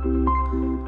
Música